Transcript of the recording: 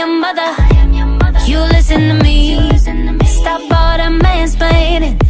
your mother. You listen to me. Stop all the mansplaining.